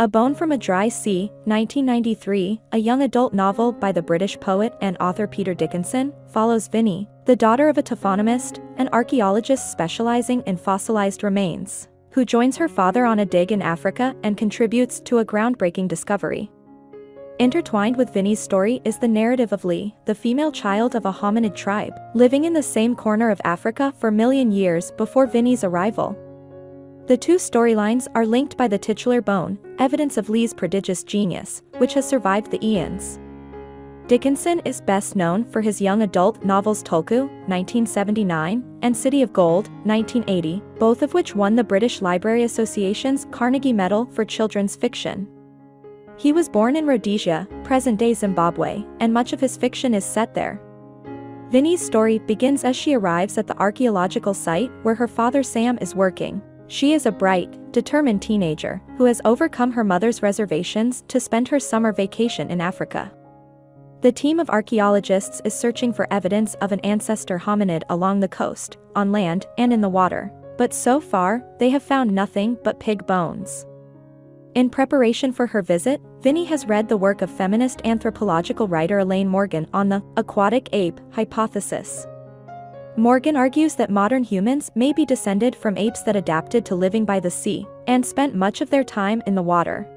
A Bone from a Dry Sea, 1993, a young adult novel by the British poet and author Peter Dickinson, follows Vinnie, the daughter of a taphonomist, an archaeologist specializing in fossilized remains, who joins her father on a dig in Africa and contributes to a groundbreaking discovery. Intertwined with Vinnie's story is the narrative of Lee, the female child of a hominid tribe, living in the same corner of Africa for million years before Vinnie's arrival. The two storylines are linked by the titular bone, evidence of Lee's prodigious genius, which has survived the eons. Dickinson is best known for his young adult novels Tulku, 1979, and City of Gold, 1980, both of which won the British Library Association's Carnegie Medal for Children's Fiction. He was born in Rhodesia, present-day Zimbabwe, and much of his fiction is set there. Vinnie's story begins as she arrives at the archaeological site where her father Sam is working, she is a bright, determined teenager who has overcome her mother's reservations to spend her summer vacation in Africa. The team of archaeologists is searching for evidence of an ancestor hominid along the coast, on land, and in the water, but so far, they have found nothing but pig bones. In preparation for her visit, Vinnie has read the work of feminist anthropological writer Elaine Morgan on the aquatic ape hypothesis. Morgan argues that modern humans may be descended from apes that adapted to living by the sea and spent much of their time in the water.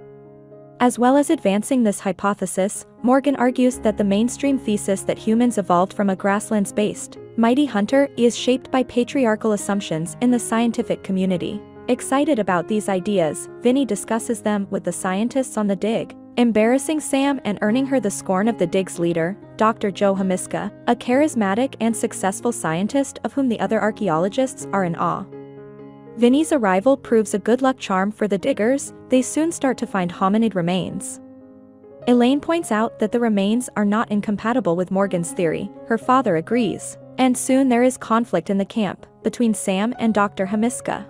As well as advancing this hypothesis, Morgan argues that the mainstream thesis that humans evolved from a grasslands-based, mighty hunter is shaped by patriarchal assumptions in the scientific community. Excited about these ideas, Vinnie discusses them with the scientists on the dig, embarrassing Sam and earning her the scorn of the dig's leader, Dr. Joe Hamiska, a charismatic and successful scientist of whom the other archaeologists are in awe. Vinnie's arrival proves a good luck charm for the diggers, they soon start to find hominid remains. Elaine points out that the remains are not incompatible with Morgan's theory, her father agrees, and soon there is conflict in the camp, between Sam and Dr. Hamiska.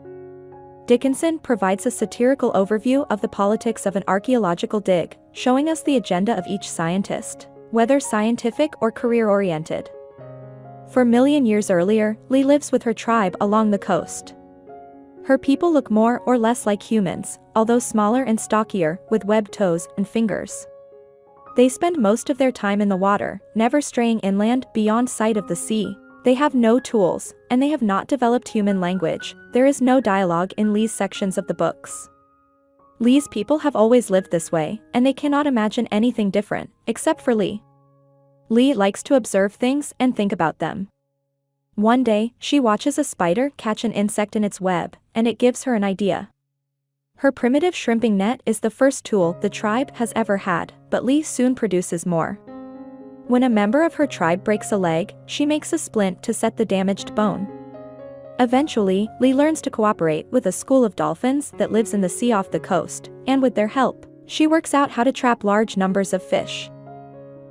Dickinson provides a satirical overview of the politics of an archaeological dig, showing us the agenda of each scientist, whether scientific or career-oriented. For million years earlier, Lee lives with her tribe along the coast. Her people look more or less like humans, although smaller and stockier, with webbed toes and fingers. They spend most of their time in the water, never straying inland beyond sight of the sea. They have no tools, and they have not developed human language, there is no dialogue in Lee's sections of the books. Lee's people have always lived this way, and they cannot imagine anything different, except for Lee. Lee likes to observe things and think about them. One day, she watches a spider catch an insect in its web, and it gives her an idea. Her primitive shrimping net is the first tool the tribe has ever had, but Lee soon produces more. When a member of her tribe breaks a leg, she makes a splint to set the damaged bone. Eventually, Lee learns to cooperate with a school of dolphins that lives in the sea off the coast, and with their help, she works out how to trap large numbers of fish.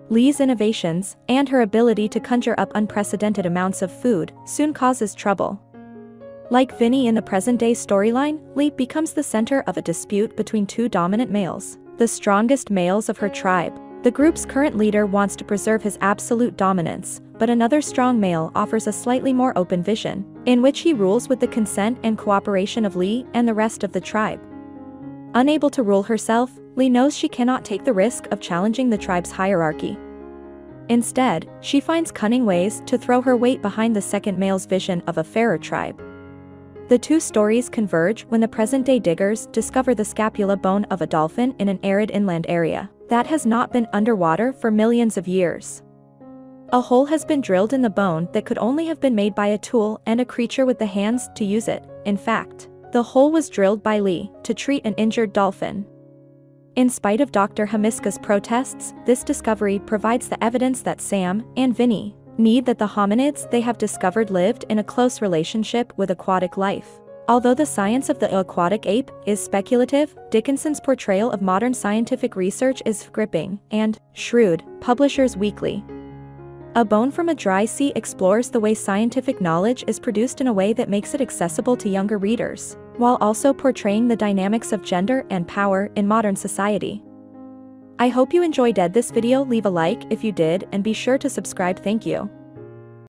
Lee's innovations, and her ability to conjure up unprecedented amounts of food, soon causes trouble. Like Vinnie in the present-day storyline, Lee becomes the center of a dispute between two dominant males, the strongest males of her tribe, the group's current leader wants to preserve his absolute dominance, but another strong male offers a slightly more open vision, in which he rules with the consent and cooperation of Li and the rest of the tribe. Unable to rule herself, Li knows she cannot take the risk of challenging the tribe's hierarchy. Instead, she finds cunning ways to throw her weight behind the second male's vision of a fairer tribe. The two stories converge when the present-day diggers discover the scapula bone of a dolphin in an arid inland area that has not been underwater for millions of years. A hole has been drilled in the bone that could only have been made by a tool and a creature with the hands to use it, in fact. The hole was drilled by Lee to treat an injured dolphin. In spite of Dr. Hamiska's protests, this discovery provides the evidence that Sam and Vinnie need that the hominids they have discovered lived in a close relationship with aquatic life. Although the science of the aquatic ape is speculative, Dickinson's portrayal of modern scientific research is gripping and shrewd. Publishers Weekly. A Bone from a Dry Sea explores the way scientific knowledge is produced in a way that makes it accessible to younger readers, while also portraying the dynamics of gender and power in modern society. I hope you enjoyed this video leave a like if you did and be sure to subscribe thank you.